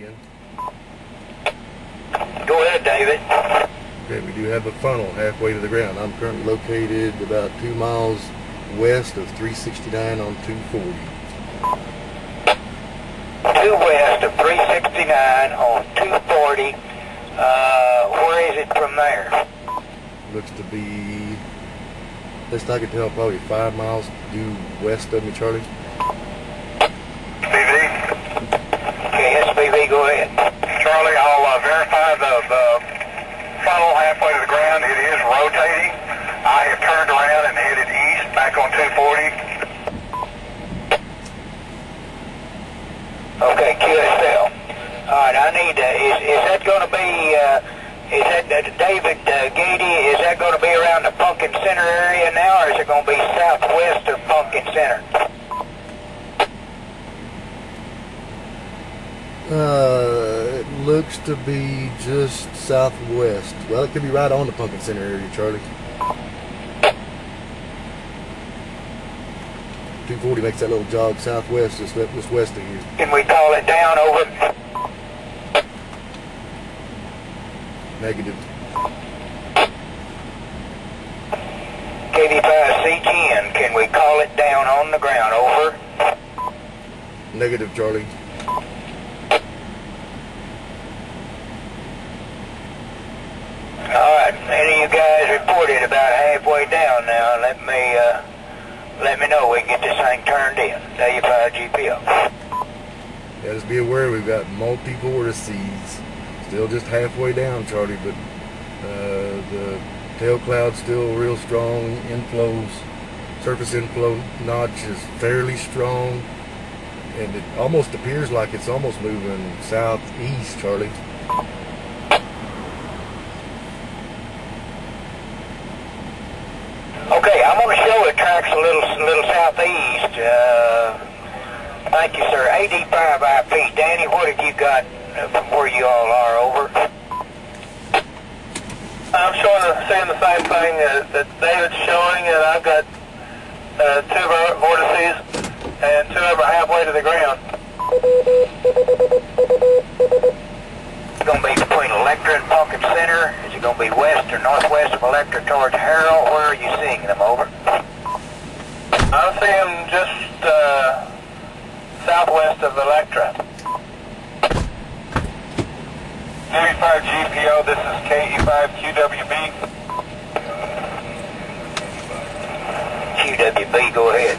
again. Go ahead, David. Okay, we do have a funnel halfway to the ground. I'm currently located about two miles west of 369 on 240. Two west of 369 on 240. Uh, where is it from there? Looks to be, best I can tell, probably five miles due west of me, Charlie. BV, Okay, SBV, go ahead. Charlie, I'll uh, verify the, the funnel halfway to the ground. It is rotating. I have turned around and headed east back on 240. Okay, QSL. All right, I need. Uh, is is that going to be? Uh, is that uh, David uh, Gaede? Is that going to be around the Pumpkin Center area now, or is it going to be southwest of Pumpkin Center? Uh, it looks to be just southwest. Well, it could be right on the Pumpkin Center area, Charlie. 240 makes that little jog southwest, just, just west of here. Can we call it down over? Negative. KV5C10. Can we call it down on the ground? Over. Negative, Charlie. All right, any of you guys reported about halfway down now. Let me uh, let me know. We get this thing turned in. W5 GPO. Yeah, just be aware we've got multi vortices. Still just halfway down, Charlie, but uh, the tail cloud's still real strong. Inflows, surface inflow notch is fairly strong. And it almost appears like it's almost moving southeast, Charlie. Okay, I'm going to show it tracks a little, a little southeast. Uh, thank you, sir. AD5IP. Danny, what have you got from where you all are? Over. I'm showing the, saying the same thing that, that David's showing, and I've got uh, two vor- vortices, and two of them are halfway to the ground. It's going to be between Electra and Pumpkin Center. Is it going to be west or northwest of Electra towards Harrold? Where are you seeing them? Over. Just uh, southwest of Electra. 95 GPO, this is KE5QWB. QWB, go ahead.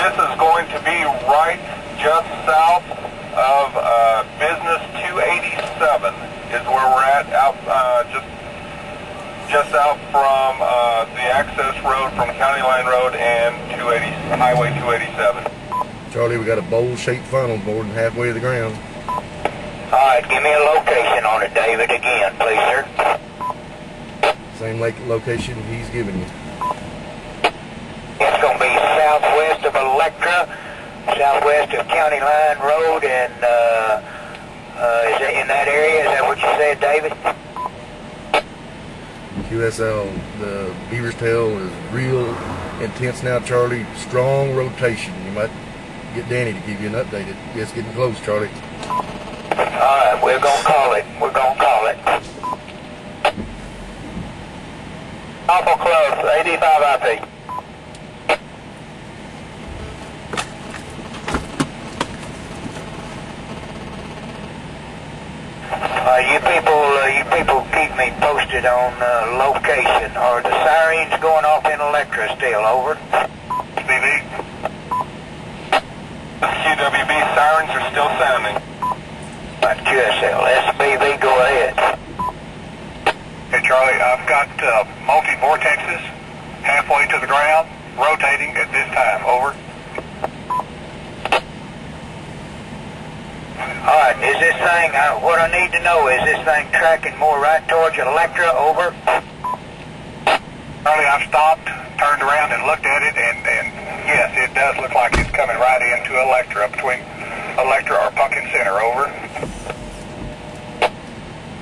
This is going to be right just south of uh, Business 287 is where we're at, out uh, just just out from uh, access road from County Line Road and 280 Highway 287. Charlie, we got a bowl-shaped funnel more than halfway to the ground. All right, give me a location on it, David, again, please, sir. Same lake location he's giving you. It's going to be southwest of Electra, southwest of County Line Road, and uh, uh, is it in that area? Is that what you said, David? QSL, the beaver's tail is real intense now, Charlie. Strong rotation. You might get Danny to give you an update. It- It's getting close, Charlie. All right, we're to call it. We're going to call it. Awful close, 85 IP. You people, uh, you people keep me posted on uh, location. Are the sirens going off in Electra still? Over. BB. QWB sirens are still sounding. Right, QSL, SBV, go ahead. Hey Charlie, I've got uh, multi-vortexes halfway to the ground, rotating at this time. Over. All right, is this thing? Uh, what I need to know is this thing tracking more right towards Electra? Over. Charlie, I've stopped, turned around and looked at it, and, and yes, it does look like it's coming right into Electra, between Electra or Pumpkin Center. Over.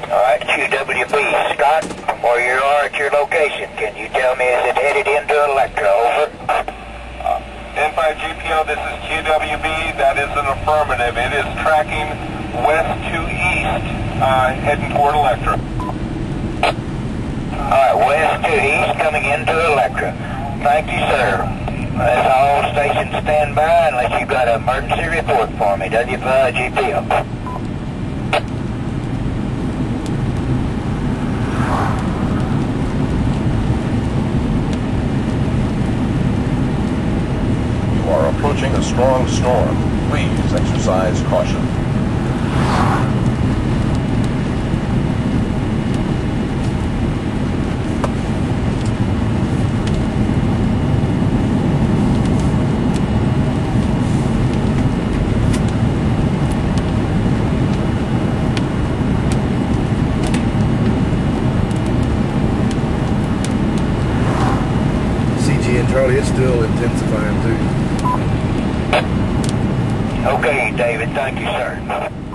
All right, QWB, Scott, from where you are at your location, can you tell me is it headed into Electra? Over. N5 GPO, this is QWB. That is an affirmative. It is tracking west to east, uh, heading toward Electra. All right, west to east coming into Electra. Thank you, sir. That's all stations stand by unless you've got an emergency report for me. W5 GPO. You are approaching a strong storm. Please exercise caution. CG and Charlie, it's still intensifying too. Okay, David. Thank you, sir.